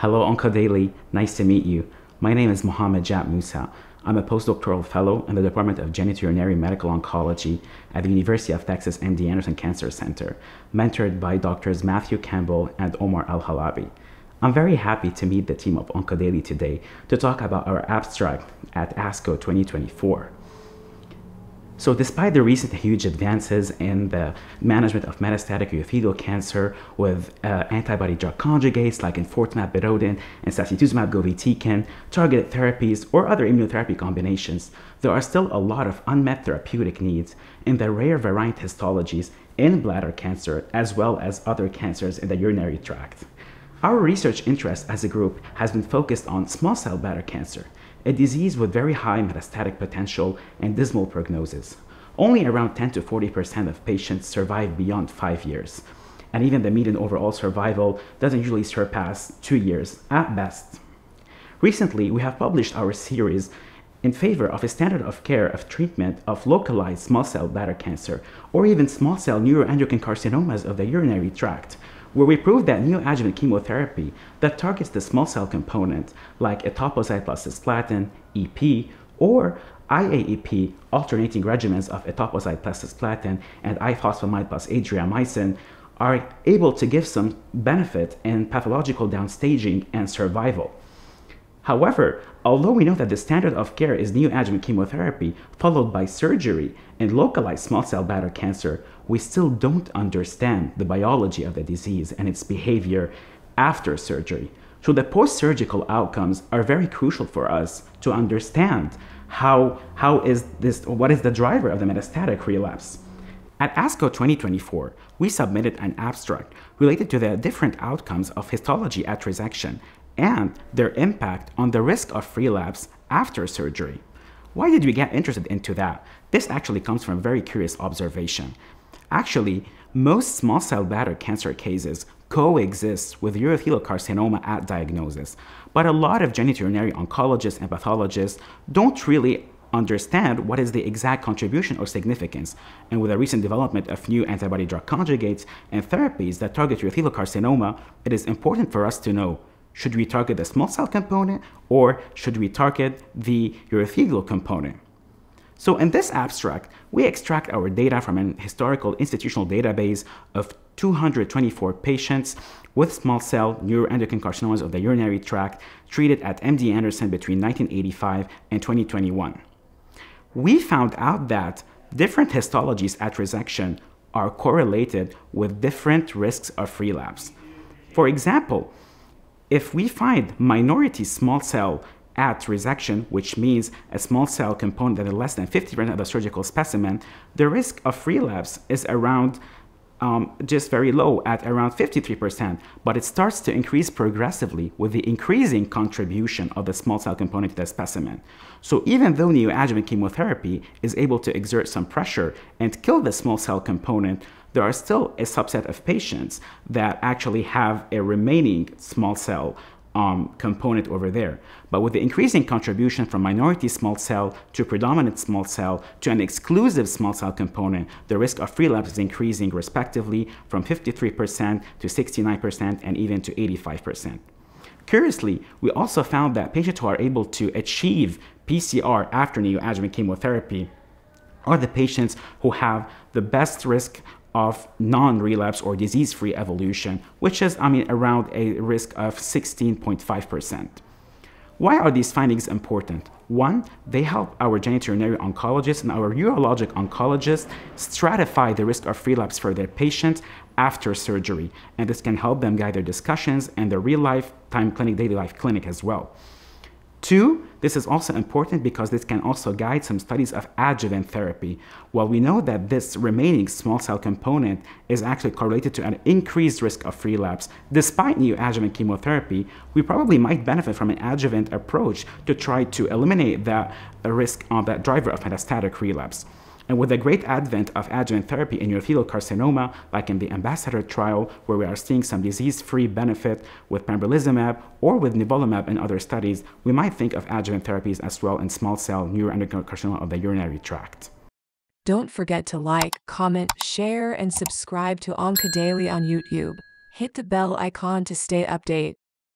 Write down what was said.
Hello, OncoDaily. Nice to meet you. My name is Mohammad Jad Moussa. I'm a postdoctoral fellow in the Department of Genitourinary Medical Oncology at the University of Texas MD Anderson Cancer Center, mentored by doctors Matthew Campbell and Omar Al Halabi. I'm very happy to meet the team of OncoDaily today to talk about our abstract at ASCO 2024. So despite the recent huge advances in the management of metastatic urothelial cancer with uh, antibody drug conjugates like enfortumab vedotin and sacituzumab govitecan, targeted therapies, or other immunotherapy combinations, there are still a lot of unmet therapeutic needs in the rare variant histologies in bladder cancer as well as other cancers in the urinary tract. Our research interest as a group has been focused on small cell bladder cancer, a disease with very high metastatic potential and dismal prognosis. Only around 10 to 40% of patients survive beyond five years, and even the median overall survival doesn't usually surpass two years at best. Recently, we have published our series in favor of a standard of care of treatment of localized small cell bladder cancer or even small cell neuroendocrine carcinomas of the urinary tract, where we proved that neoadjuvant chemotherapy that targets the small cell component, like etoposide plus cisplatin, EP, or IAEP, alternating regimens of etoposide plus cisplatin and ifosfamide plus adriamycin, are able to give some benefit in pathological downstaging and survival. However, although we know that the standard of care is neoadjuvant chemotherapy followed by surgery in localized small cell bladder cancer, we still don't understand the biology of the disease and its behavior after surgery. So the post-surgical outcomes are very crucial for us to understand how, how is this, what is the driver of the metastatic relapse. At ASCO 2024, we submitted an abstract related to the different outcomes of histology at resection and their impact on the risk of relapse after surgery. Why did we get interested into that? This actually comes from a very curious observation. Actually, most small cell bladder cancer cases coexist with urothelial carcinoma at diagnosis, but a lot of genitourinary oncologists and pathologists don't really understand what is the exact contribution or significance. And with the recent development of new antibody drug conjugates and therapies that target urothelial carcinoma, it is important for us to know should we target the small cell component or should we target the urothelial component? So in this abstract, we extract our data from an historical institutional database of 224 patients with small cell neuroendocrine carcinomas of the urinary tract treated at MD Anderson between 1985 and 2021. We found out that different histologies at resection are correlated with different risks of relapse. For example, if we find minority small cell at resection, which means a small cell component that is less than 50% of the surgical specimen, the risk of relapse is around um, just very low at around 53%, but it starts to increase progressively with the increasing contribution of the small cell component to the specimen. So even though neoadjuvant chemotherapy is able to exert some pressure and kill the small cell component, there are still a subset of patients that actually have a remaining small cell um, component over there. But with the increasing contribution from minority small cell to predominant small cell to an exclusive small cell component, the risk of relapse is increasing respectively from 53% to 69% and even to 85%. Curiously, we also found that patients who are able to achieve pCR after neoadjuvant chemotherapy are the patients who have the best risk of non-relapse or disease-free evolution, which is, I mean, around a risk of 16.5%. Why are these findings important? One, they help our genitourinary oncologists and our urologic oncologists stratify the risk of relapse for their patients after surgery, and this can help them guide their discussions and their real life time clinic, daily life clinic as well. Two, this is also important because this can also guide some studies of adjuvant therapy. While we know that this remaining small cell component is actually correlated to an increased risk of relapse, despite neoadjuvant chemotherapy, we probably might benefit from an adjuvant approach to try to eliminate that risk of that driver of metastatic relapse. And with the great advent of adjuvant therapy in urothelial carcinoma, like in the Ambassador trial, where we are seeing some disease-free benefit with pembrolizumab or with nivolumab in other studies, we might think of adjuvant therapies as well in small cell neuroendocrine carcinoma of the urinary tract. Don't forget to like, comment, share, and subscribe to OncoDaily on YouTube. Hit the bell icon to stay update.